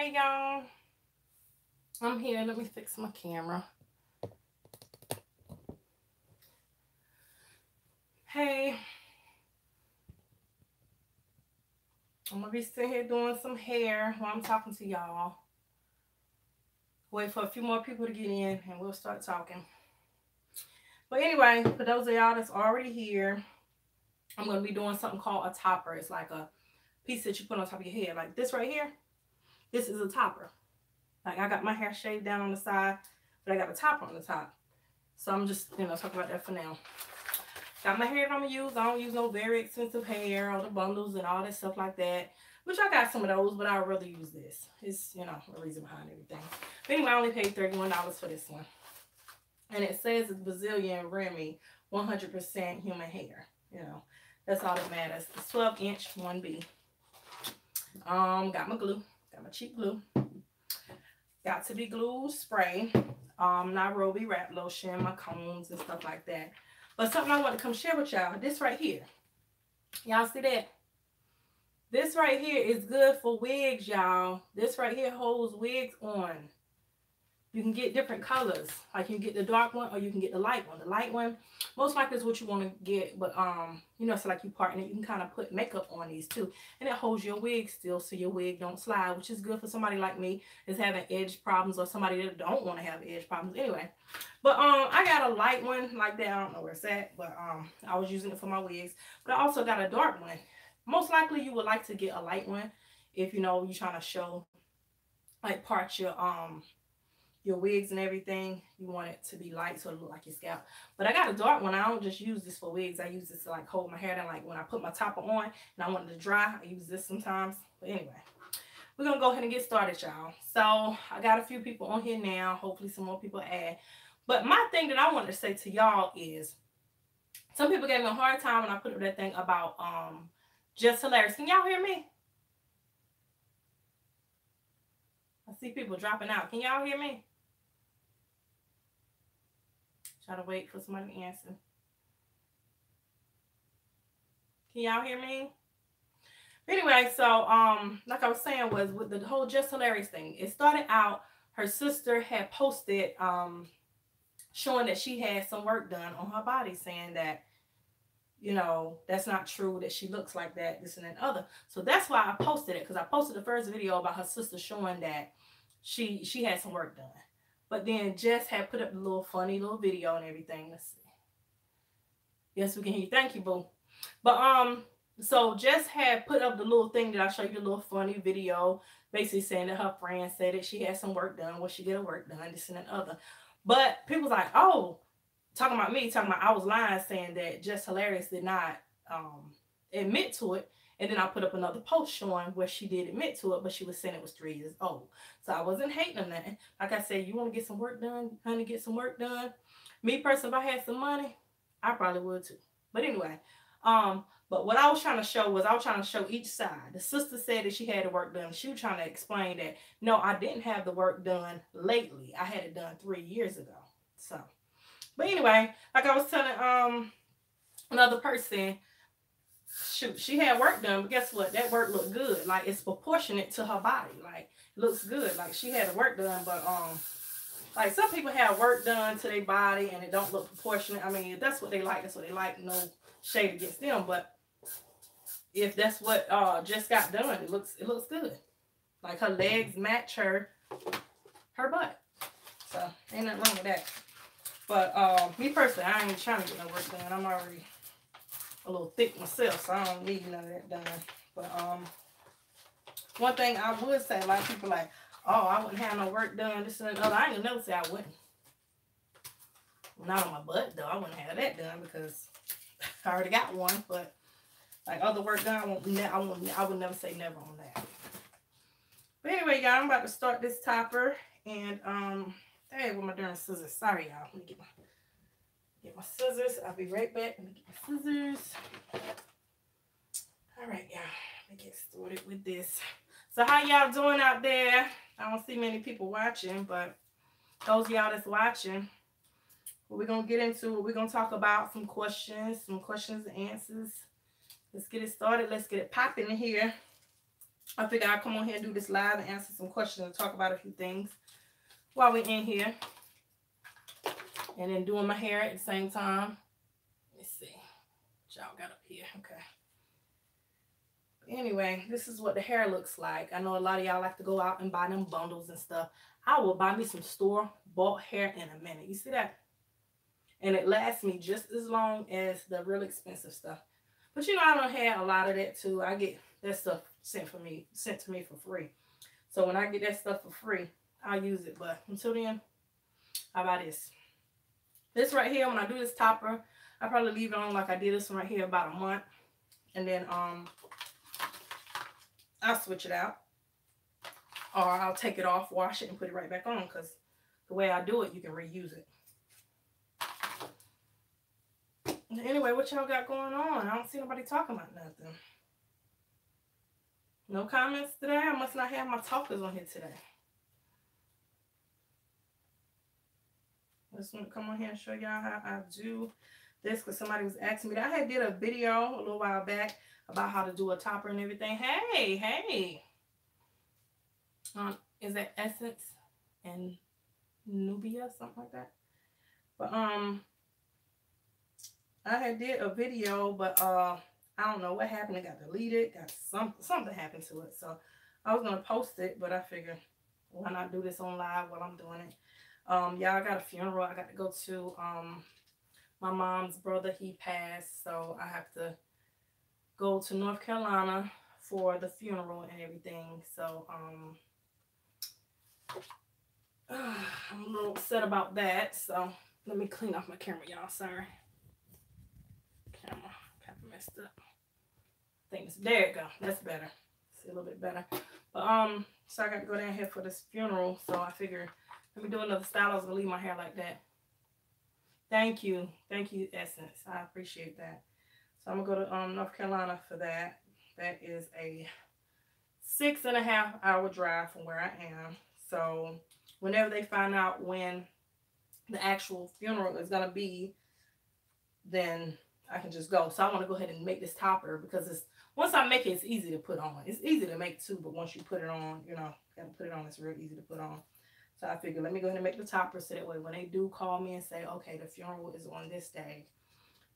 Hey y'all. I'm here. Let me fix my camera. Hey. I'm gonna be sitting here doing some hair while I'm talking to y'all. Wait for a few more people to get in and we'll start talking. But anyway, for those of y'all that's already here, I'm going to be doing something called a topper. It's like a piece that you put on top of your head. Like this right here, this is a topper. Like I got my hair shaved down on the side, but I got a topper on the top. So I'm just, you know, talking about that for now. Got my hair that I'm to use. I don't use no very expensive hair or the bundles and all that stuff like that. Which I got some of those, but I'd rather use this. It's, you know, a reason behind everything. But anyway, I only paid $31 for this one. And it says it's Brazilian Remy 100% human hair. You know, that's all that matters. It's 12 inch 1B. Um, got my glue. Got my cheap glue. Got to be glue spray. Um, Nairobi wrap lotion, my combs and stuff like that. But something I want to come share with y'all. This right here. Y'all see that? This right here is good for wigs, y'all. This right here holds wigs on. You can get different colors. Like you can get the dark one or you can get the light one. The light one, most likely is what you want to get. But, um, you know, so like you partner, you can kind of put makeup on these too. And it holds your wig still so your wig don't slide, which is good for somebody like me that's having edge problems or somebody that don't want to have edge problems anyway. But um, I got a light one like that. I don't know where it's at, but um, I was using it for my wigs. But I also got a dark one. Most likely you would like to get a light one if, you know, you're trying to show like part your um your wigs and everything, you want it to be light so it look like your scalp. But I got a dark one. I don't just use this for wigs. I use this to like hold my hair down. Like when I put my topper on and I want it to dry, I use this sometimes. But anyway, we're going to go ahead and get started, y'all. So I got a few people on here now. Hopefully some more people add. But my thing that I wanted to say to y'all is some people gave me a hard time when I put up that thing about um Jess Hilarious. Can y'all hear me? I see people dropping out. Can y'all hear me? To wait for somebody to answer. Can y'all hear me? Anyway, so um, like I was saying, was with the whole Jess Hilarious thing. It started out. Her sister had posted um, showing that she had some work done on her body, saying that you know that's not true that she looks like that, this and that other. So that's why I posted it because I posted the first video about her sister showing that she she had some work done. But then Jess had put up a little funny little video and everything. Let's see. Yes, we can hear you. Thank you, boo. But um, so Jess had put up the little thing that I showed you, the little funny video, basically saying that her friend said that she had some work done. Well, she get her work done, this and that other. But people's like, oh, talking about me, talking about I was lying, saying that Jess Hilarious did not um admit to it. And then I put up another post showing where she did admit to it, but she was saying it was three years old. So I wasn't hating on that. Like I said, you want to get some work done, honey, get some work done. Me personally, if I had some money, I probably would too. But anyway, um, but what I was trying to show was I was trying to show each side. The sister said that she had the work done. She was trying to explain that no, I didn't have the work done lately. I had it done three years ago. So, but anyway, like I was telling um another person, shoot, she had work done, but guess what? That work looked good. Like it's proportionate to her body. Like looks good. Like she had the work done, but um, like some people have work done to their body and it don't look proportionate. I mean, that's what they like. That's what they like. No shade against them, but if that's what uh just got done, it looks it looks good. Like her legs match her her butt. So ain't nothing wrong with that. But uh, me personally, I ain't trying to get no work done. I'm already a little thick myself, so I don't need none of that done. But um, one thing I would say, a lot of people like, oh, I wouldn't have no work done, this and that. I ain't never say I wouldn't. Not on my butt though. I wouldn't have that done because I already got one. But like other work done, I won't. I won't. I would never say never on that. But anyway, y'all, I'm about to start this topper, and um, hey, with my darn scissors. Sorry, y'all. Let me get my Get my scissors. I'll be right back. Let me get my scissors. All right, y'all. Let me get started with this. So how y'all doing out there? I don't see many people watching, but those y'all that's watching, we're going to get into, we're going to talk about, some questions, some questions and answers. Let's get it started. Let's get it popping in here. I figured I'd come on here and do this live and answer some questions and talk about a few things while we're in here. And then doing my hair at the same time. Let me see. Y'all got up here. Okay. Anyway, this is what the hair looks like. I know a lot of y'all like to go out and buy them bundles and stuff. I will buy me some store bought hair in a minute. You see that? And it lasts me just as long as the real expensive stuff. But you know, I don't have a lot of that too. I get that stuff sent for me, sent to me for free. So when I get that stuff for free, I'll use it. But until then, how about this? This right here, when I do this topper, I probably leave it on like I did this one right here about a month. And then um I'll switch it out. Or I'll take it off, wash it, and put it right back on. Because the way I do it, you can reuse it. Anyway, what y'all got going on? I don't see nobody talking about nothing. No comments today? I must not have my talkers on here today. Just want to come on here and show y'all how I do this because somebody was asking me. That. I had did a video a little while back about how to do a topper and everything. Hey, hey. Um, is that Essence and Nubia, something like that? But um, I had did a video, but uh, I don't know what happened. It got deleted. Got some something happened to it. So I was gonna post it, but I figured why not do this on live while I'm doing it. Um, yeah, I got a funeral. I got to go to um my mom's brother. He passed, so I have to go to North Carolina for the funeral and everything. So um. I'm a little upset about that, so let me clean off my camera, y'all. Sorry camera. Kind of messed up. I think it's, there it go. That's better. See a little bit better. But um, so I got to go down here for this funeral. So I figure let me do another style. I was gonna leave my hair like that. Thank you. Thank you, Essence. I appreciate that. So I'm gonna go to um North Carolina for that. That is a six and a half hour drive from where I am. So whenever they find out when the actual funeral is gonna be, then I can just go. So I want to go ahead and make this topper because it's once I make it, it's easy to put on. It's easy to make too, but once you put it on, you know, got to put it on. It's real easy to put on. So I figured, let me go ahead and make the topper so that way when they do call me and say, okay, the funeral is on this day,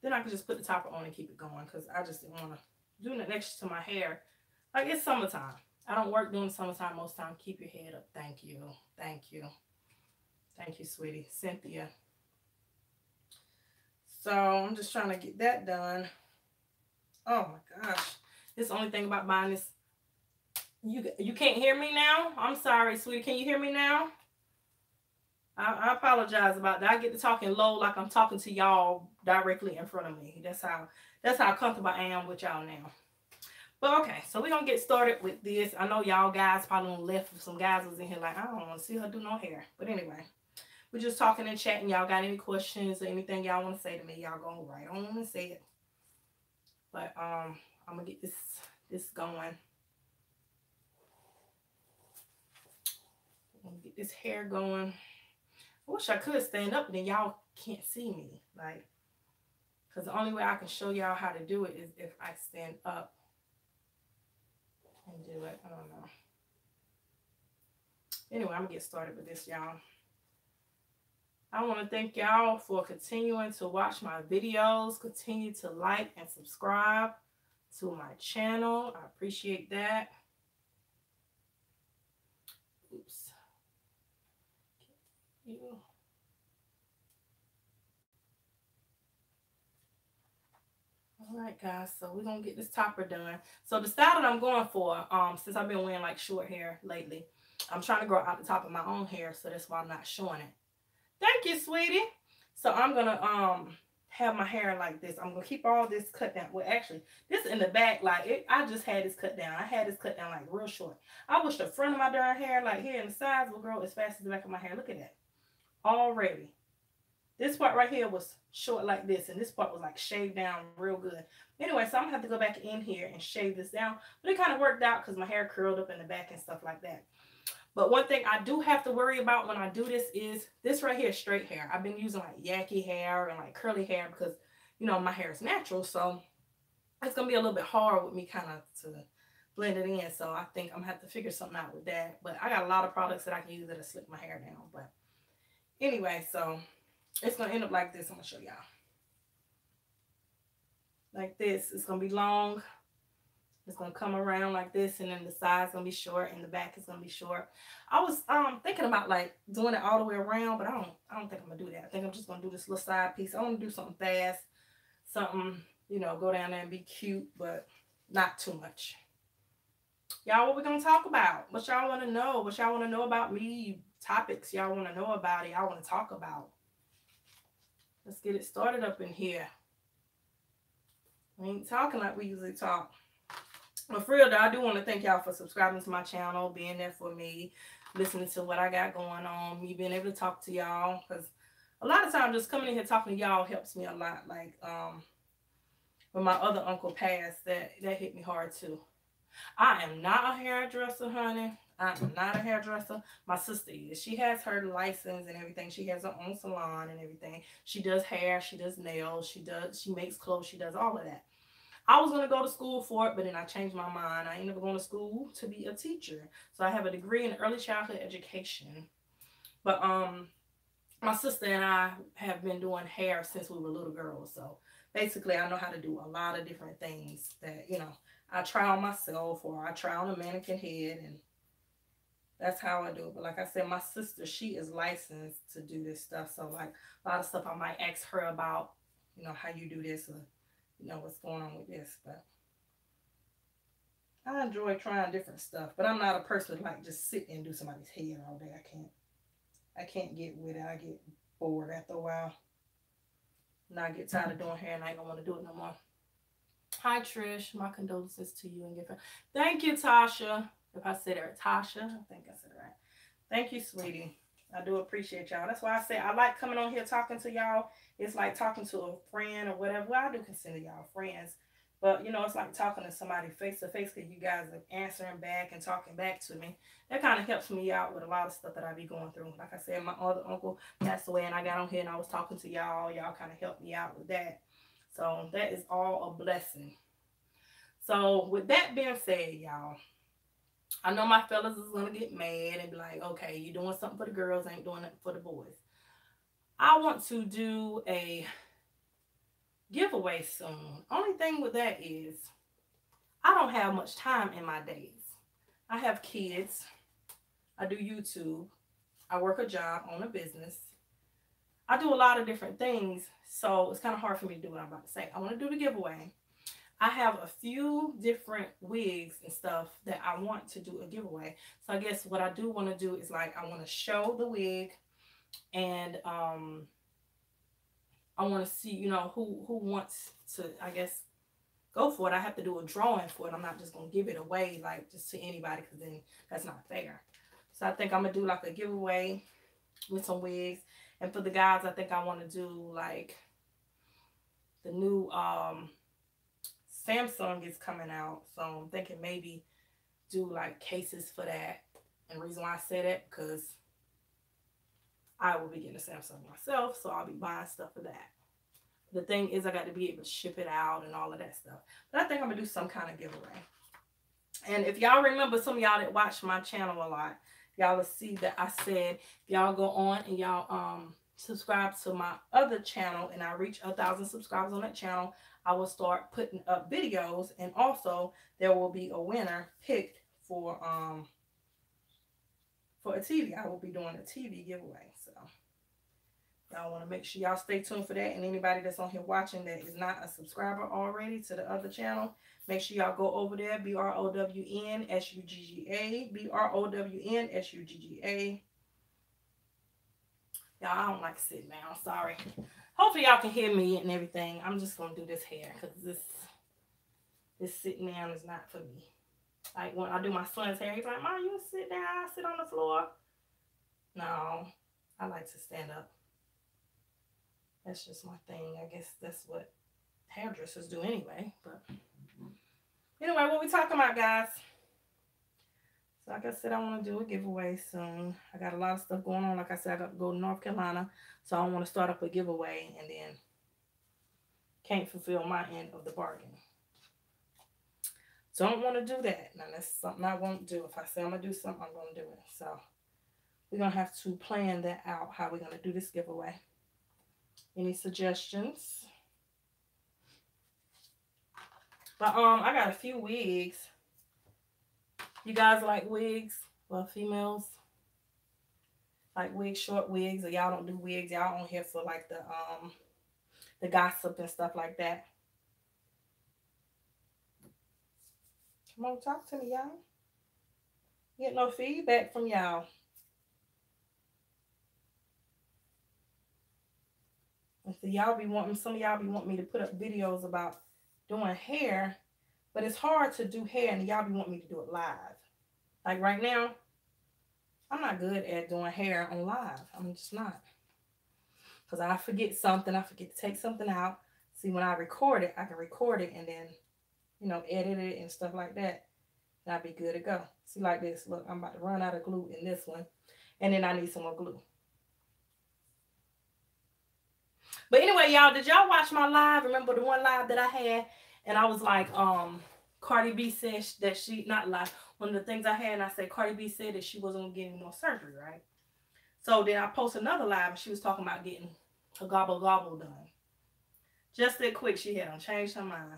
then I can just put the topper on and keep it going because I just didn't want to do it next to my hair. Like it's summertime. I don't work during summertime most time. Keep your head up. Thank you. Thank you. Thank you, sweetie. Cynthia. So I'm just trying to get that done. Oh my gosh. This the only thing about buying this. You you can't hear me now? I'm sorry, sweetie. Can you hear me now? I, I apologize about that. I get to talking low like I'm talking to y'all directly in front of me. That's how that's how comfortable I am with y'all now. But okay, so we're gonna get started with this. I know y'all guys probably left some guys was in here like I don't want to see her do no hair. But anyway. We're just talking and chatting. Y'all got any questions or anything y'all want to say to me? Y'all go right on and say it. But um, I'm gonna get this this going. I'm gonna get this hair going. I wish I could stand up, and then y'all can't see me. Like, because the only way I can show y'all how to do it is if I stand up and do it. I don't know. Anyway, I'm gonna get started with this, y'all. I want to thank y'all for continuing to watch my videos. Continue to like and subscribe to my channel. I appreciate that. Oops. You. All right, guys. So we're going to get this topper done. So the style that I'm going for, um, since I've been wearing like short hair lately, I'm trying to grow out the top of my own hair. So that's why I'm not showing it. Thank you, sweetie. So I'm going to um have my hair like this. I'm going to keep all this cut down. Well, actually, this in the back, like, it, I just had this cut down. I had this cut down, like, real short. I wish the front of my darn hair, like, here in the sides, will grow as fast as the back of my hair. Look at that. Already. This part right here was short like this, and this part was, like, shaved down real good. Anyway, so I'm going to have to go back in here and shave this down. But it kind of worked out because my hair curled up in the back and stuff like that. But one thing I do have to worry about when I do this is this right here, straight hair. I've been using like yaki hair and like curly hair because, you know, my hair is natural. So it's going to be a little bit hard with me kind of to blend it in. So I think I'm gonna have to figure something out with that. But I got a lot of products that I can use that'll slick my hair down. But anyway, so it's gonna end up like this. I'm gonna show y'all. Like this. It's gonna be long. It's gonna come around like this, and then the side's gonna be short, and the back is gonna be short. I was um thinking about like doing it all the way around, but I don't I don't think I'm gonna do that. I think I'm just gonna do this little side piece. I want to do something fast, something you know, go down there and be cute, but not too much. Y'all, what we gonna talk about? What y'all want to know? What y'all want to know about me? Topics y'all want to know about it? Y'all want to talk about? Let's get it started up in here. We ain't talking like we usually talk. But for real, though, I do want to thank y'all for subscribing to my channel, being there for me, listening to what I got going on, me being able to talk to y'all. Because a lot of times just coming in here talking to y'all helps me a lot. Like um, when my other uncle passed, that, that hit me hard too. I am not a hairdresser, honey. I am not a hairdresser. My sister is. She has her license and everything. She has her own salon and everything. She does hair. She does nails. She does. She makes clothes. She does all of that. I was going to go to school for it, but then I changed my mind. I ended up going to school to be a teacher. So I have a degree in early childhood education. But um, my sister and I have been doing hair since we were little girls. So basically, I know how to do a lot of different things that, you know, I try on myself or I try on a mannequin head and that's how I do it. But like I said, my sister, she is licensed to do this stuff. So like a lot of stuff I might ask her about, you know, how you do this or you know what's going on with this. But I enjoy trying different stuff. But I'm not a person like just sit and do somebody's hair all day. I can't I can't get with it. I get bored after a while. And I get tired of doing hair and I don't want to do it no more. Hi Trish, my condolences to you and your friend. Thank you, Tasha. If I said it, Tasha, I think I said it right. Thank you, sweetie. I do appreciate y'all. That's why I say I like coming on here talking to y'all. It's like talking to a friend or whatever. Well, I do consider y'all friends. But, you know, it's like talking to somebody face to face because you guys are answering back and talking back to me. That kind of helps me out with a lot of stuff that I be going through. Like I said, my other uncle passed away and I got on here and I was talking to y'all. Y'all kind of helped me out with that. So that is all a blessing. So with that being said, y'all, I know my fellas is gonna get mad and be like, okay, you're doing something for the girls, ain't doing it for the boys. I want to do a giveaway soon. Only thing with that is I don't have much time in my days. I have kids. I do YouTube. I work a job, own a business. I do a lot of different things, so it's kind of hard for me to do what I'm about to say. I want to do the giveaway. I have a few different wigs and stuff that I want to do a giveaway. So I guess what I do want to do is like I want to show the wig and um I want to see, you know, who who wants to I guess go for it. I have to do a drawing for it. I'm not just going to give it away like just to anybody cuz then that's not fair. So I think I'm going to do like a giveaway with some wigs. And for the guys, I think I want to do like the new um Samsung is coming out, so I'm thinking maybe do like cases for that. And reason why I said it because I will be getting a Samsung myself, so I'll be buying stuff for that. The thing is, I got to be able to ship it out and all of that stuff. But I think I'm gonna do some kind of giveaway. And if y'all remember, some y'all that watch my channel a lot, y'all will see that I said y'all go on and y'all um subscribe to my other channel and I reach a thousand subscribers on that channel, I will start putting up videos and also there will be a winner picked for um for a TV. I will be doing a TV giveaway. So y'all want to make sure y'all stay tuned for that. And anybody that's on here watching that is not a subscriber already to the other channel, make sure y'all go over there. B-R-O-W-N-S-U-G-G-A. B-R-O-W-N-S-U-G-G-A. Y'all, I don't like sitting down. Sorry. Hopefully y'all can hear me and everything. I'm just going to do this hair because this, this sitting down is not for me. Like when I do my son's hair, he's like, Mom, you sit down, sit on the floor. No, I like to stand up. That's just my thing. I guess that's what hairdressers do anyway. But anyway, what we talking about, guys? So like I said, I want to do a giveaway soon. I got a lot of stuff going on. Like I said, I got to go to North Carolina. So I don't want to start up a giveaway and then can't fulfill my end of the bargain. don't want to do that. Now, that's something I won't do. If I say I'm going to do something, I'm going to do it. So, we're going to have to plan that out, how we're going to do this giveaway. Any suggestions? But um, I got a few wigs. You guys like wigs? Well, females like wigs, short wigs, or y'all don't do wigs. Y'all on here for like the um the gossip and stuff like that. Come on, talk to me, y'all. Get no feedback from y'all. So y'all be wanting, some of y'all be wanting me to put up videos about doing hair, but it's hard to do hair and y'all be wanting me to do it live. Like right now, I'm not good at doing hair on live. I'm just not. Because I forget something. I forget to take something out. See, when I record it, I can record it and then, you know, edit it and stuff like that. And I'll be good to go. See, like this. Look, I'm about to run out of glue in this one. And then I need some more glue. But anyway, y'all, did y'all watch my live? Remember the one live that I had? And I was like, um, Cardi B said that she, not live, one of the things I had, and I said Cardi B said that she wasn't going to get any more surgery, right? So then I posted another live, and she was talking about getting a gobble gobble done. Just that quick, she had changed her mind.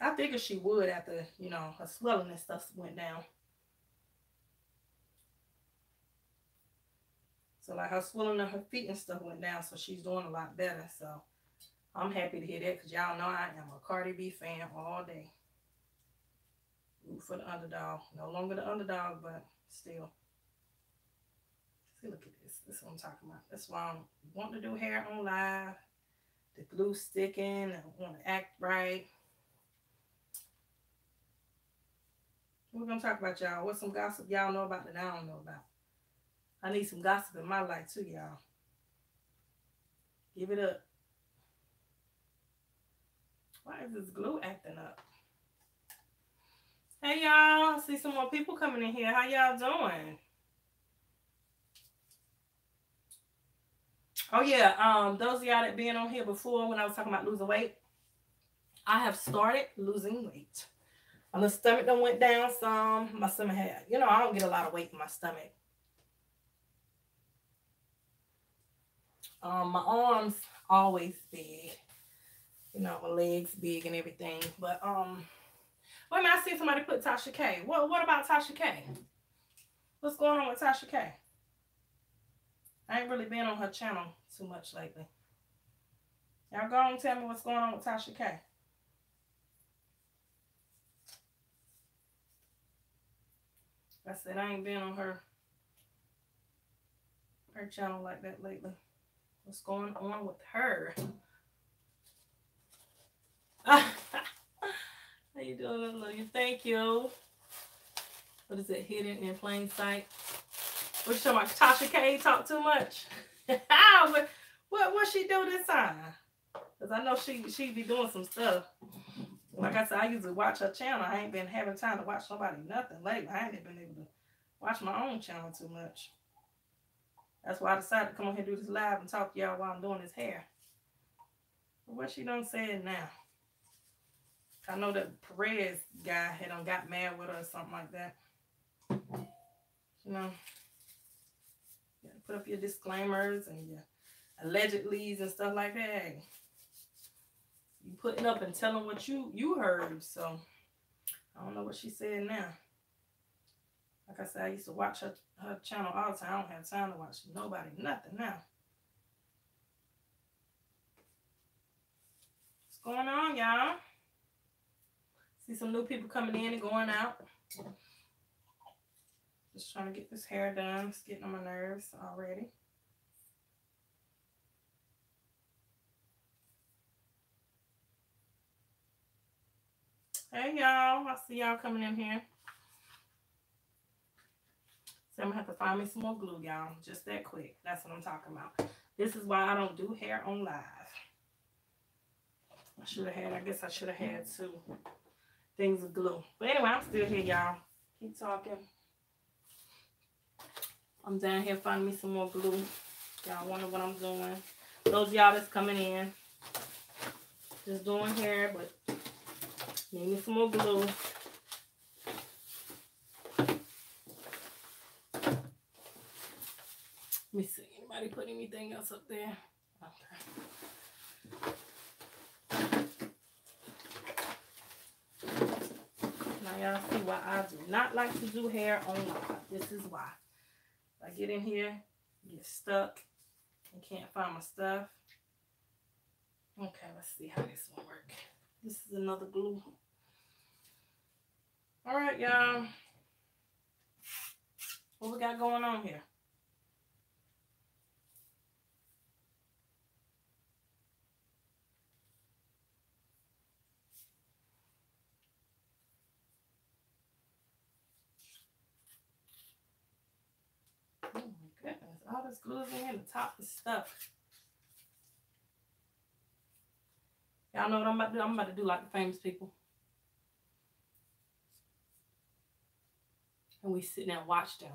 I figured she would after, you know, her swelling and stuff went down. So like her swelling of her feet and stuff went down, so she's doing a lot better. So I'm happy to hear that because y'all know I am a Cardi B fan all day. Root for the underdog. No longer the underdog, but still. See, look at this. This is what I'm talking about. That's why I'm want to do hair on live. The glue sticking. I want to act right. We're going to talk about y'all. What's some gossip y'all know about that I don't know about? I need some gossip in my life too, y'all. Give it up. Why is this glue acting up? Hey y'all, see some more people coming in here. How y'all doing? Oh yeah, um, those of y'all that been on here before when I was talking about losing weight, I have started losing weight. My stomach done went down some. My stomach had, you know, I don't get a lot of weight in my stomach. Um, my arms always big. You know, my legs big and everything. But um, wait a minute, I see somebody put Tasha K. What what about Tasha K? What's going on with Tasha K? I ain't really been on her channel too much lately. Y'all go and tell me what's going on with Tasha K. I said I ain't been on her her channel like that lately. What's going on with her? Ah. How you doing, you. Thank you. What is it? Hidden in plain sight. What you talking about? Tasha K talk too much. what, what she do this time? Cause I know she she be doing some stuff. Like I said, I usually watch her channel. I ain't been having time to watch somebody nothing lately. I ain't been able to watch my own channel too much. That's why I decided to come on here and do this live and talk to y'all while I'm doing this hair. What she done said now? I know that Perez guy had on got mad with her or something like that. You know, you put up your disclaimers and your allegedlys and stuff like that. You putting up and telling what you you heard. So I don't know what she said now. Like I said, I used to watch her, her channel all the time. I don't have time to watch nobody, nothing now. What's going on, y'all? See some new people coming in and going out. Just trying to get this hair done. It's getting on my nerves already. Hey, y'all. I see y'all coming in here. So I'm gonna have to find me some more glue, y'all. Just that quick. That's what I'm talking about. This is why I don't do hair on live. I should have had, I guess I should have had two things of glue. But anyway, I'm still here, y'all. Keep talking. I'm down here finding me some more glue. Y'all wonder what I'm doing. Those y'all that's coming in. Just doing hair, but Need me some more glue. Let me see. Anybody put anything else up there? Okay. Now y'all see why I do not like to do hair on live. This is why. I get in here, get stuck, and can't find my stuff. Okay, let's see how this one work. This is another glue. All right, y'all. What we got going on here? Oh my goodness, all this glue is in here, the top is stuck. Y'all know what I'm about to do? I'm about to do like the famous people. And we sit there and watch them.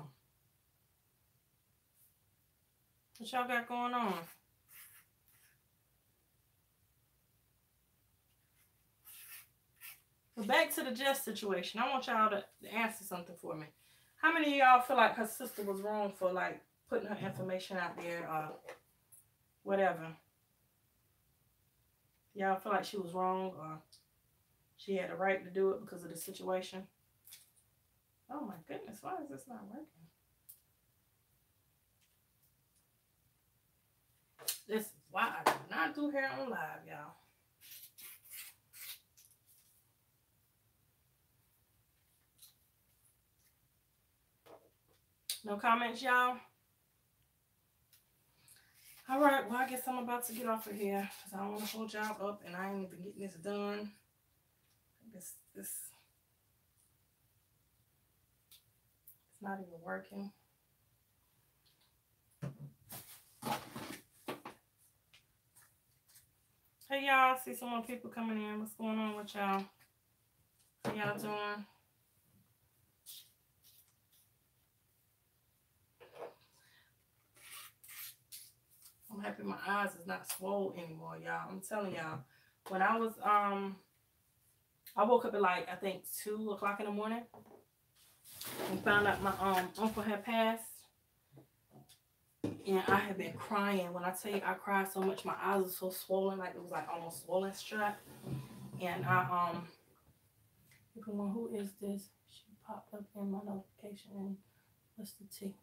What y'all got going on? But back to the Jess situation. I want y'all to answer something for me. How many of y'all feel like her sister was wrong for like putting her information out there or whatever? Y'all feel like she was wrong or she had a right to do it because of the situation? Oh my goodness, why is this not working? This is why I do not do hair on live, y'all. No comments, y'all? All right, well, I guess I'm about to get off of here because I don't want to hold y'all up and I ain't even getting this done. This, this, it's not even working. Hey, y'all, see some more people coming in. What's going on with y'all? How y'all doing? I'm happy my eyes is not swollen anymore, y'all. I'm telling y'all. When I was um I woke up at like I think two o'clock in the morning and found out my um uncle had passed. And I had been crying. When I tell you I cried so much, my eyes were so swollen, like it was like almost swollen shut. And I um who is this? She popped up in my notification and what's the T?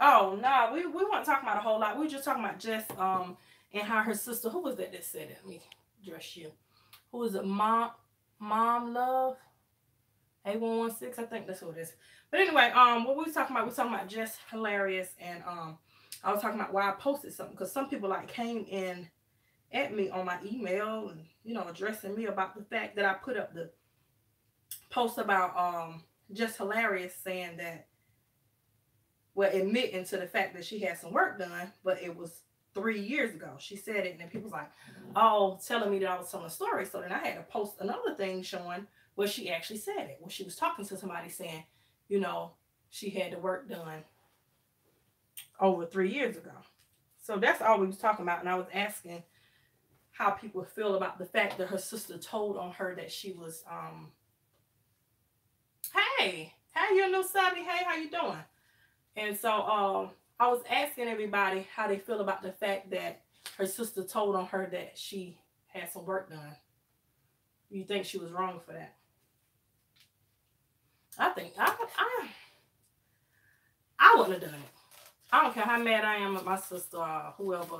Oh no, nah, we, we weren't talking about a whole lot. We were just talking about Jess um and how her sister, who was that that said it? Let me dress you. Who was it? Mom Mom Love? A116, I think that's who it is. But anyway, um, what we was talking about, we was talking about Jess Hilarious and um I was talking about why I posted something because some people like came in at me on my email and you know addressing me about the fact that I put up the post about um Jess Hilarious saying that well, admitting to the fact that she had some work done, but it was three years ago. She said it, and then people was like, oh, telling me that I was telling a story. So then I had to post another thing showing where she actually said it, where she was talking to somebody saying, you know, she had the work done over three years ago. So that's all we was talking about. And I was asking how people feel about the fact that her sister told on her that she was, um, hey, how you new Sabby? Hey, how you doing? And so um, I was asking everybody how they feel about the fact that her sister told on her that she had some work done. You think she was wrong for that? I think I I I wouldn't have done it. I don't care how mad I am at my sister or whoever,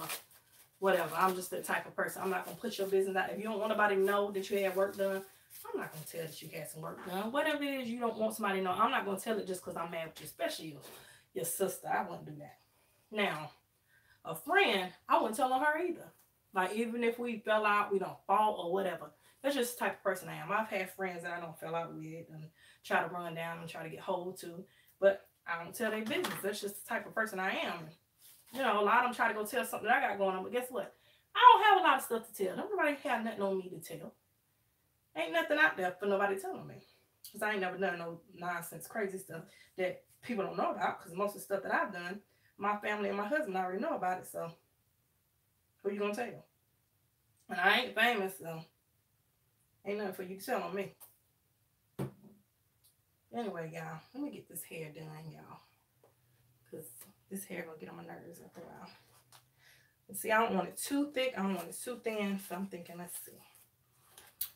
whatever. I'm just that type of person. I'm not gonna put your business out. If you don't want nobody to know that you had work done, I'm not gonna tell that you had some work done. Whatever it is you don't want somebody to know, I'm not gonna tell it just because I'm mad with you, especially you your sister. I wouldn't do that. Now, a friend, I wouldn't tell on her either. Like, even if we fell out, we don't fall or whatever. That's just the type of person I am. I've had friends that I don't fell out with and try to run down and try to get hold to. But I don't tell their business. That's just the type of person I am. You know, a lot of them try to go tell something I got going on. But guess what? I don't have a lot of stuff to tell. Nobody have nothing on me to tell. Ain't nothing out there for nobody telling me. Because I ain't never done no nonsense, crazy stuff that people don't know about because most of the stuff that I've done, my family and my husband already know about it. So who you gonna tell? And I ain't famous, so Ain't nothing for you to tell on me. Anyway, y'all, let me get this hair done, y'all. Because this hair gonna get on my nerves after a while. And see, I don't want it too thick. I don't want it too thin. So I'm thinking, let's see.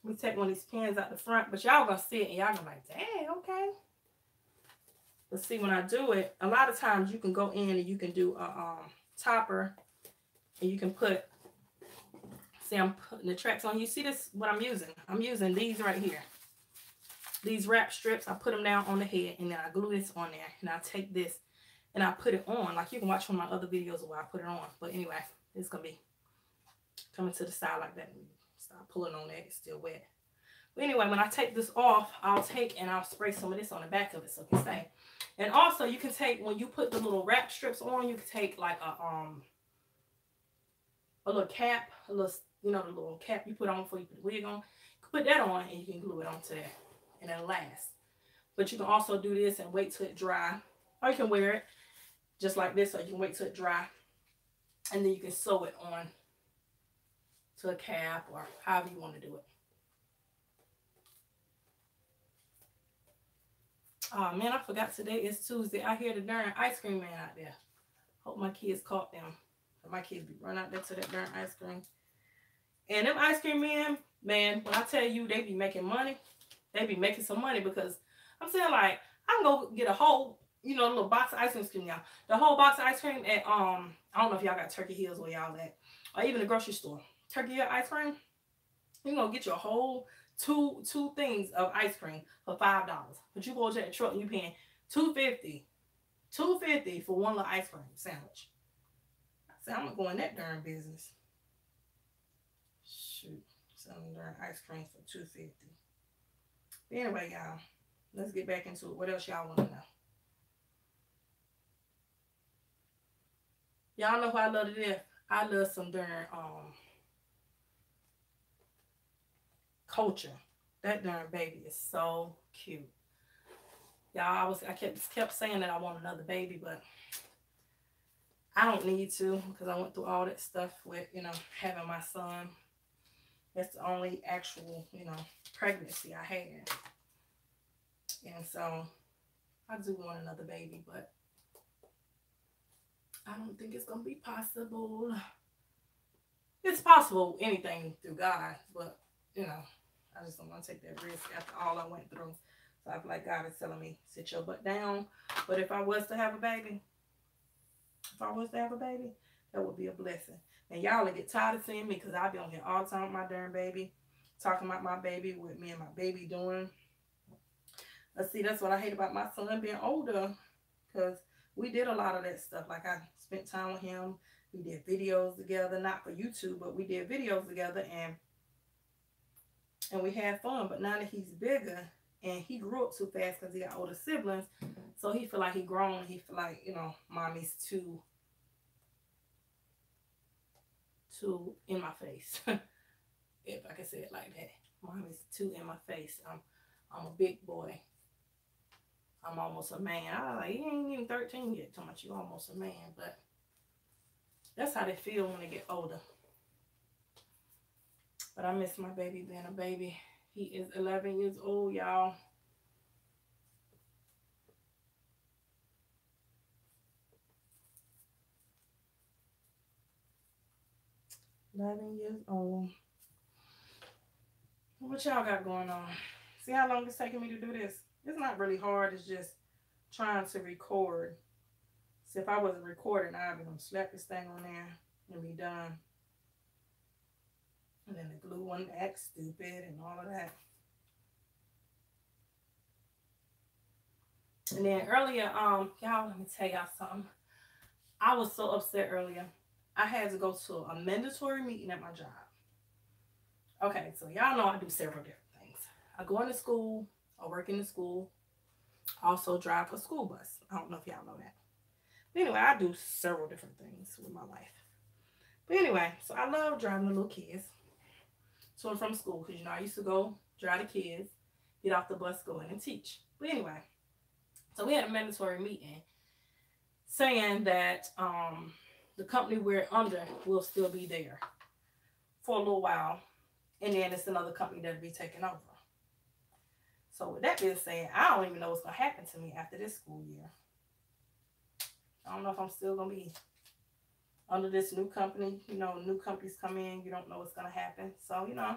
Let me take one of these pins out the front. But y'all gonna see it and y'all gonna be like, dang, okay. But see, when I do it, a lot of times you can go in and you can do a um, topper. And you can put, see, I'm putting the tracks on. You see this, what I'm using? I'm using these right here these wrap strips, I put them down on the head and then I glue this on there and I take this and I put it on. Like you can watch one of my other videos where I put it on. But anyway, it's going to be coming to the side like that. Stop pulling on that. It's still wet. Anyway, when I take this off, I'll take and I'll spray some of this on the back of it so it can stay. And also you can take, when you put the little wrap strips on, you can take like a, um, a little cap, a little, you know, the little cap you put on before you put the wig on. You can put that on and you can glue it onto that and it'll last. But you can also do this and wait till it dry. Or you can wear it just like this, or you can wait till it dry. And then you can sew it on to a cap or however you want to do it. Oh man, I forgot today is Tuesday. I hear the darn ice cream man out there. Hope my kids caught them. My kids be running out there to that darn ice cream. And them ice cream men, man, when I tell you they be making money, they be making some money because I'm saying like I can go get a whole you know little box of ice cream, y'all. The whole box of ice cream at um I don't know if y'all got Turkey Hills where y'all at or even the grocery store. Turkey Hill ice cream. You gonna get your whole two two things of ice cream for five dollars. But you go to that truck and you paying two fifty. Two fifty for one little ice cream sandwich. Said I'm gonna go in that darn business. Shoot, some darn ice cream for two fifty. But Anyway, y'all, let's get back into it. What else y'all want to know? Y'all know who I love to death. I love some darn um Kulture. That darn baby is so cute. Y'all, I was I kept kept saying that I want another baby, but I don't need to because I went through all that stuff with, you know, having my son. That's the only actual, you know, pregnancy I had. And so I do want another baby, but I don't think it's going to be possible. It's possible anything through God, but, you know, I just don't want to take that risk after all I went through. So I feel like God is telling me, sit your butt down. But if I was to have a baby, if I was to have a baby, that would be a blessing. And y'all will get tired of seeing me because I be on here all the time with my darn baby. Talking about my baby, what me and my baby doing. Let's see, that's what I hate about my son being older. Because we did a lot of that stuff. Like I spent time with him. We did videos together. Not for YouTube, but we did videos together. And and we had fun. But now that he's bigger and he grew up too fast because he got older siblings. So he feel like he grown. He feel like, you know, mommy's too too in my face. if I can say it like that. mommy's too in my face. I'm I'm a big boy. I'm almost a man. I like you ain't even 13 yet. Too much you almost a man, but that's how they feel when they get older. But I miss my baby being a baby. He is 11 years old, y'all. 11 years old. What y'all got going on? See how long it's taking me to do this? It's not really hard. It's just trying to record. See, if I wasn't recording, I'd be to slap this thing on there and be done. And then the glue one acts stupid and all of that. And then earlier, um, y'all, let me tell y'all something. I was so upset earlier. I had to go to a mandatory meeting at my job. Okay, so y'all know I do several different things. I go into school, I work in the school, also drive a school bus. I don't know if y'all know that. But anyway, I do several different things with my life. But anyway, so I love driving the little kids to and from school because you know I used to go drive the kids, get off the bus, go in and teach. But anyway, so we had a mandatory meeting saying that um the company we're under will still be there for a little while. And then it's another company that'll be taking over. So with that being said, I don't even know what's gonna happen to me after this school year. I don't know if I'm still gonna be under this new company. You know, new companies come in, you don't know what's gonna happen. So, you know,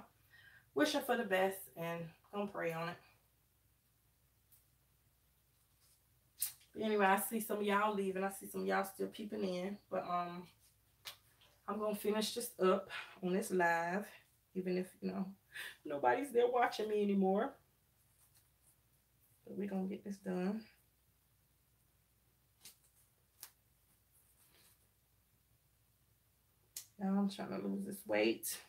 wish her for the best and gonna pray on it. But anyway, I see some of y'all leaving. I see some y'all still peeping in. But um I'm gonna finish this up on this live, even if you know nobody's there watching me anymore. But we're gonna get this done. Now I'm trying to lose this weight.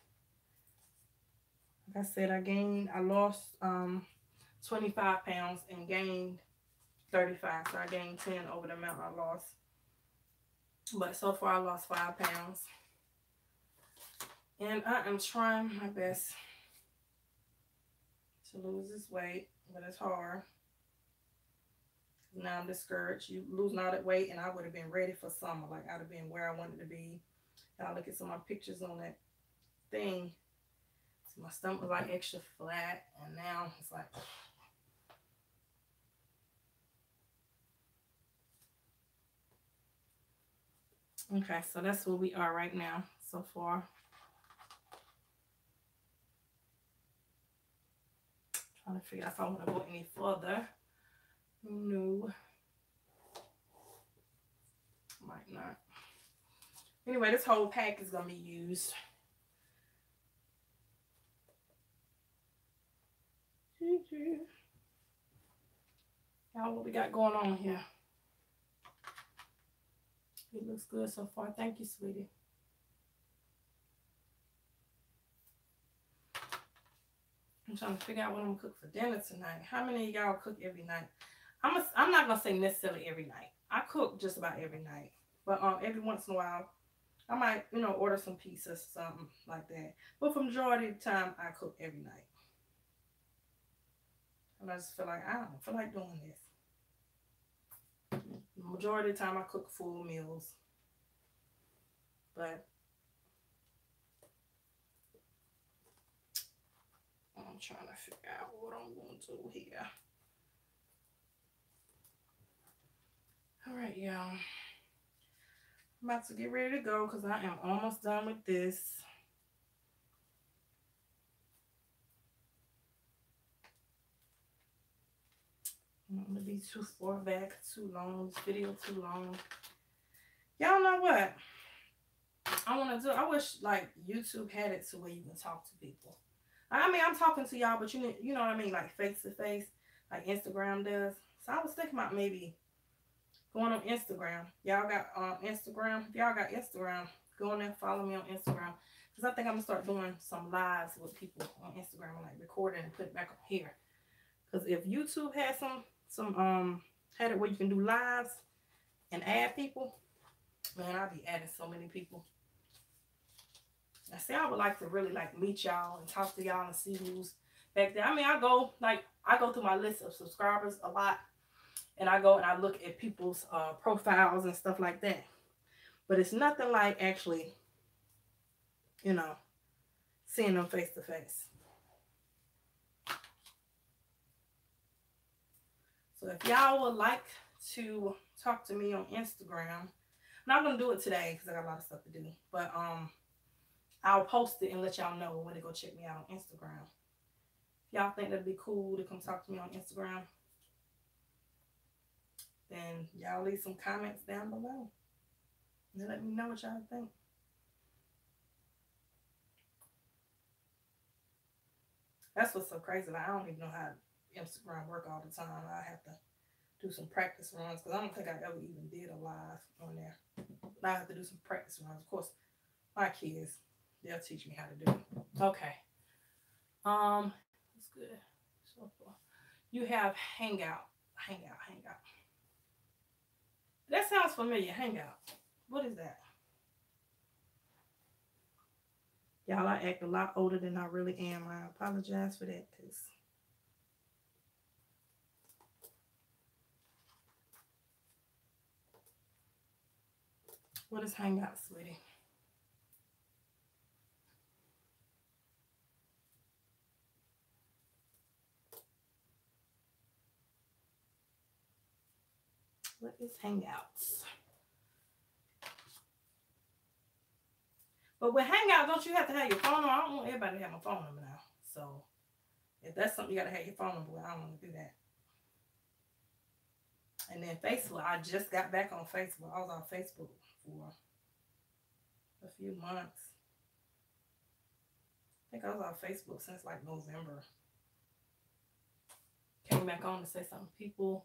Like I said, I gained, I lost um 25 pounds and gained 35. So I gained 10 over the amount I lost. But so far I lost five pounds. And I am trying my best to lose this weight, but it's hard. Now I'm discouraged. You losing all that weight, and I would have been ready for summer. Like I'd have been where I wanted to be. Y'all look at some of my pictures on that thing. So my stomach was like extra flat, and now it's like. Okay, so that's where we are right now so far. Trying to figure out if I want to go any further. No. Might not. Anyway, this whole pack is going to be used. Y'all, what we got going on here? It looks good so far. Thank you, sweetie. I'm trying to figure out what I'm gonna cook for dinner tonight. How many of y'all cook every night? I'm a, I'm not gonna say necessarily every night. I cook just about every night, but um every once in a while, I might you know order some pizza, or something like that. But for majority of the time, I cook every night. And I just feel like I don't feel like doing this. The majority of the time, I cook full meals, but I'm trying to figure out what I'm going to do here. All right, y'all. I'm about to get ready to go because I am almost done with this. I'm gonna be too far back, too long. This video too long. Y'all know what? I want to do. I wish like YouTube had it to where you can talk to people. I mean, I'm talking to y'all, but you you know what I mean, like face to face, like Instagram does. So I was thinking about maybe going on Instagram. Y'all got um Instagram. If y'all got Instagram, go on there, follow me on Instagram. Because I think I'm gonna start doing some lives with people on Instagram, like recording and put it back up here. Because if YouTube has some some um had it where you can do lives and add people, man, I'll be adding so many people. I say I would like to really like meet y'all and talk to y'all and see who's back there. I mean, I go like I go through my list of subscribers a lot, and I go and I look at people's uh, profiles and stuff like that. But it's nothing like actually, you know, seeing them face to face. So if y'all would like to talk to me on Instagram, I'm not gonna do it today because I got a lot of stuff to do. But um I'll post it and let y'all know when to go check me out on Instagram. Y'all think that'd be cool to come talk to me on Instagram? Then y'all leave some comments down below. And let me know what y'all think. That's what's so crazy. Like, I don't even know how Instagram work all the time. I have to do some practice runs because I don't think I ever even did a live on there. But I have to do some practice runs. Of course, my kids They'll teach me how to do it. Okay. Um, that's good. So far. You have Hangout. Hangout, Hangout. That sounds familiar. Hangout. What is that? Y'all, I act a lot older than I really am. I apologize for that because What is Hangout, sweetie? What is Hangouts? But with Hangouts, don't you have to have your phone number? I don't want everybody to have my phone number now. So if that's something you gotta have your phone number I don't want to do that. And then Facebook, I just got back on Facebook. I was on Facebook for a few months. I think I was on Facebook since like November. Came back on to say something. People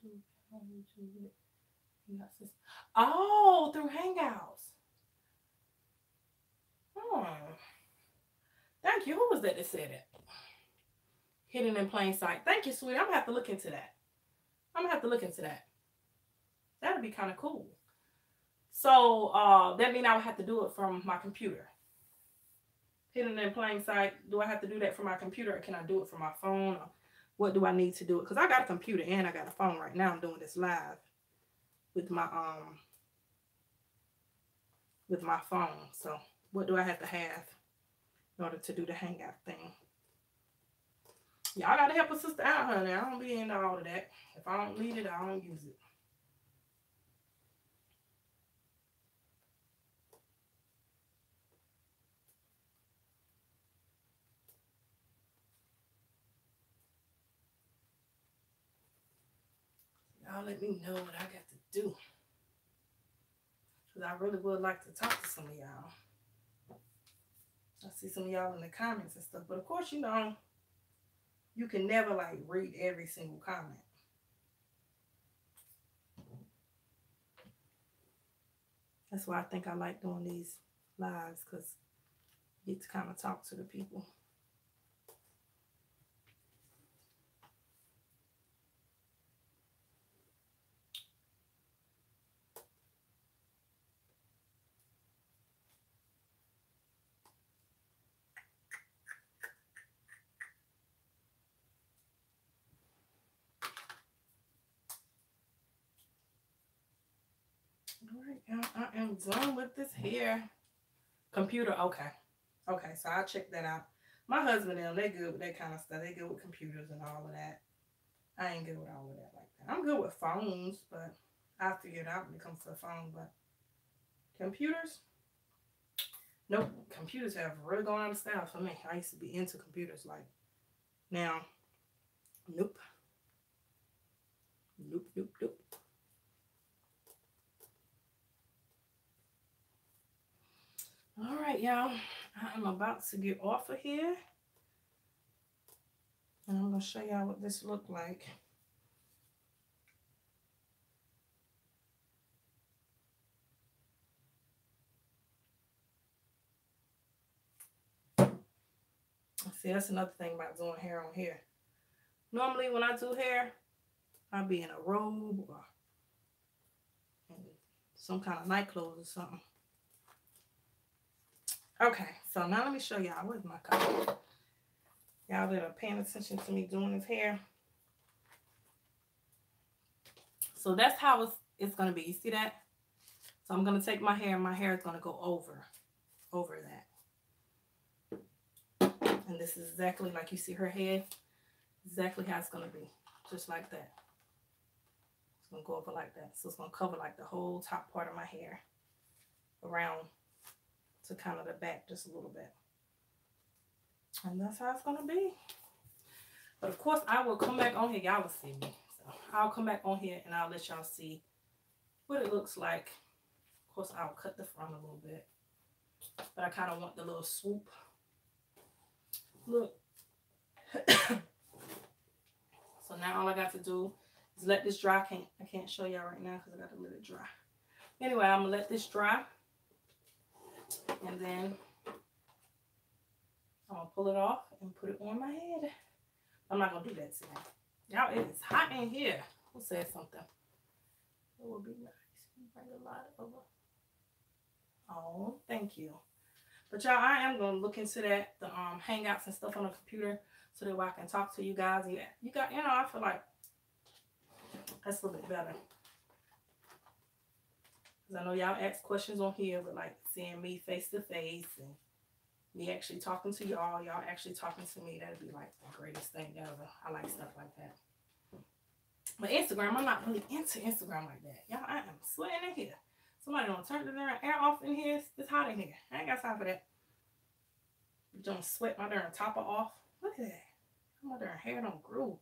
do Oh, through Hangouts. Oh. Thank you. Who was that that said it? Hidden in plain sight. Thank you, sweet. I'm gonna have to look into that. I'm gonna have to look into that. That'd be kind of cool. So uh, that means I would have to do it from my computer. Hidden in plain sight. Do I have to do that from my computer or can I do it from my phone? Or what do I need to do it? Because I got a computer and I got a phone right now. I'm doing this live with my um with my phone. So what do I have to have in order to do the hangout thing? Y'all gotta help a sister out, honey. I don't be into all of that. If I don't need it, I don't use it. Y'all let me know what I got to do. Because I really would like to talk to some of y'all. I see some of y'all in the comments and stuff. But of course, you know, you can never like read every single comment. That's why I think I like doing these lives because you get to kind of talk to the people. I done with this hair. Computer, okay. Okay, so I'll check that out. My husband and they good with that kind of stuff. They good with computers and all of that. I ain't good with all of that like that. I'm good with phones, but I figure it out when it comes to the phone. But computers, nope. Computers have really gone out of style for me. I used to be into computers like now. Nope. Nope, nope, nope. All right, y'all. I'm about to get off of here. And I'm going to show y'all what this looked like. See, that's another thing about doing hair on here. Normally, when I do hair, I'll be in a robe or some kind of night clothes or something. Okay, so now let me show y'all. Where's my color? Y'all that are paying attention to me doing this hair. So that's how it's, it's going to be. You see that? So I'm going to take my hair and my hair is going to go over, over that. And this is exactly like you see her head. Exactly how it's going to be. Just like that. It's going to go over like that. So it's going to cover like the whole top part of my hair around to kind of the back just a little bit. And that's how it's going to be. But of course, I will come back on here. Y'all will see me. So I'll come back on here and I'll let y'all see what it looks like. Of course, I'll cut the front a little bit. But I kind of want the little swoop. Look. so now all I got to do is let this dry. I can't, I can't show y'all right now because I got to let it dry. Anyway, I'm going to let this dry. And then I'm to pull it off and put it on my head. I'm not to do that today. Y'all, it is hot in here. Who said something? It would be nice. Bring a lot over. Oh, thank you. But y'all, I am to look into that, the um hangouts and stuff on the computer so that I can talk to you guys. Yeah, you got, you know, I feel like that's a little bit better. Because I know y'all ask questions on here, but like seeing me face to face and me actually talking to y'all, y'all actually talking to me, that'd be like the greatest thing ever. I like stuff like that. But Instagram, I'm not really into Instagram like that. Y'all, I am sweating in here. Somebody don't turn the air off in here. It's hot in here. I ain't got time for that. Don't sweat my darn topper off. Look at that. My darn hair don't grow.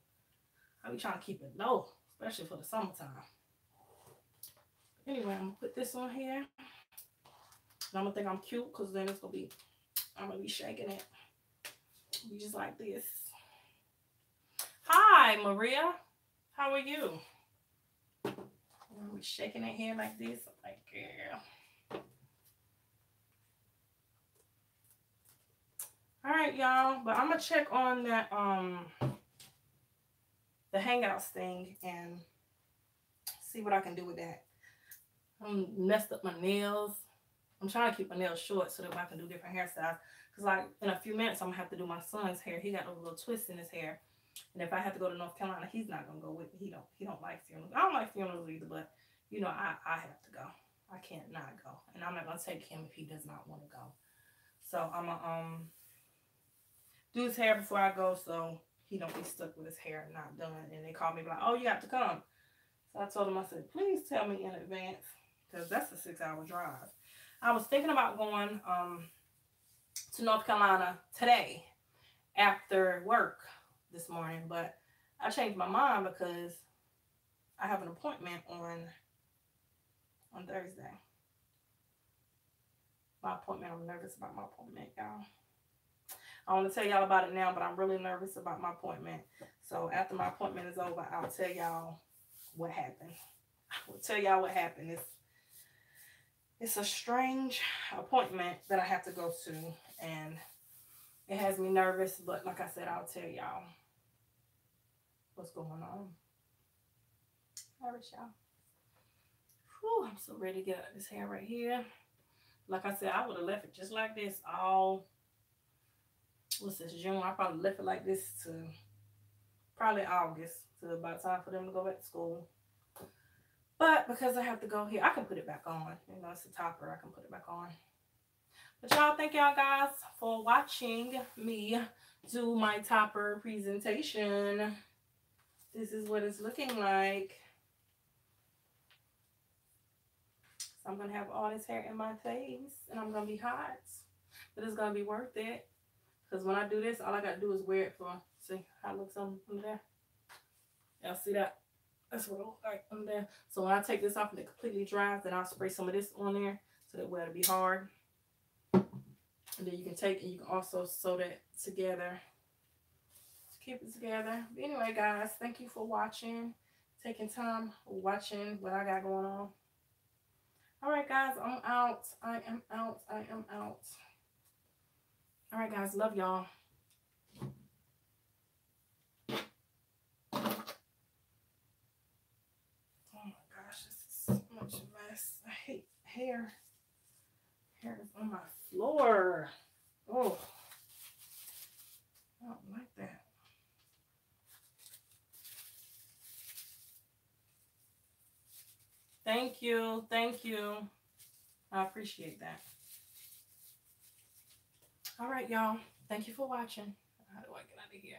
I be trying to keep it low, especially for the summertime. Anyway, I'm gonna put this on here. And I'm gonna think I'm cute because then it's gonna be, I'm gonna be shaking it. Be just like this. Hi, Maria. How are you? we shaking it here like this. like, yeah. All right, y'all. But I'm gonna check on that um the Hangouts thing and see what I can do with that. I'm messed up my nails. I'm trying to keep my nails short so that I can do different hairstyles. Cause like in a few minutes I'm gonna have to do my son's hair. He got a little twist in his hair. And if I have to go to North Carolina, he's not gonna go with me. He don't he don't like funerals. I don't like funerals either, but you know, I, I have to go. I can't not go. And I'm not gonna take him if he does not want to go. So I'm gonna um do his hair before I go so he don't be stuck with his hair not done. And they called me like, oh, you have to come. So I told him, I said, please tell me in advance because that's a six hour drive. I was thinking about going um to North Carolina today after work this morning, but I changed my mind because I have an appointment on on Thursday. My appointment, I'm nervous about my appointment, y'all. I want to tell y'all about it now, but I'm really nervous about my appointment. So after my appointment is over, I'll tell y'all what happened. I will tell y'all what happened. It's, it's a strange appointment that I have to go to, and it has me nervous, but like I said, I'll tell y'all what's going on. Right, y'all. Whew, I'm so ready to get out this hair right here. Like I said, I would have left it just like this all, what's this, June? I probably left it like this to probably August, to about time for them to go back to school. But because I have to go here, I can put it back on. You know, it's a topper. I can put it back on. But y'all, thank y'all guys for watching me do my topper presentation. This is what it's looking like. So I'm going to have all this hair in my face and I'm going to be hot. But it's going to be worth it. Because when I do this, all I got to do is wear it for, see how it looks on, on there. Y'all see that? That's what looks like on there. So when I take this off and it completely dries, then I'll spray some of this on there so that way it'll be hard. And then you can take and you can also sew that together to keep it together. But anyway, guys, thank you for watching, taking time watching what I got going on. All right, guys, I'm out. I am out. I am out. All right, guys, love y'all. Oh my gosh, this is so much mess. I hate hair. Hair is on my floor. Oh, I don't like that. Thank you. Thank you. I appreciate that. All right, y'all. Thank you for watching. How do I get out of here?